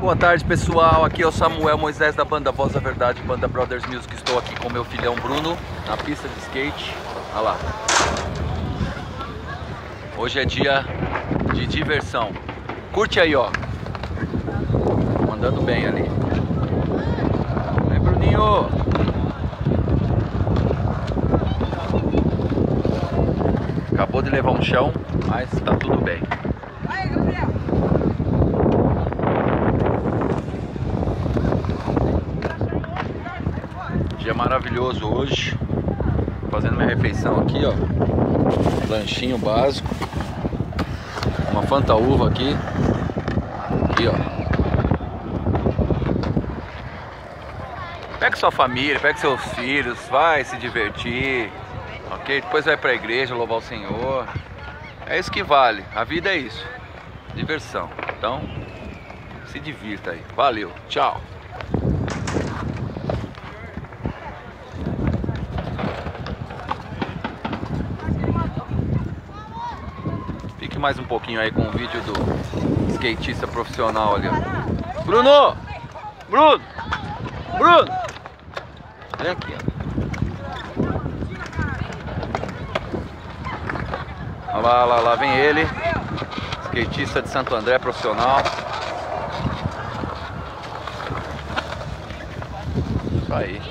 Boa tarde pessoal, aqui é o Samuel Moisés da banda Voz da Verdade, banda Brothers Music. Estou aqui com meu filhão Bruno na pista de skate. Olha lá. Hoje é dia de diversão. Curte aí, ó. Mandando bem ali. Vem, Bruninho. Acabou de levar um chão, mas tá tudo bem. Dia maravilhoso hoje. Fazendo minha refeição aqui, ó. Lanchinho básico. Uma fanta uva aqui. Aqui, ó. Pega sua família, pega seus filhos, vai se divertir. Ok? Depois vai pra igreja louvar o Senhor. É isso que vale. A vida é isso. Diversão. Então, se divirta aí. Valeu. Tchau. Fique mais um pouquinho aí com o vídeo do skatista profissional ali. Bruno! Bruno! Bruno! Vem aqui, ó. Olha lá, lá, lá vem ele. Skatista de Santo André profissional. Isso aí.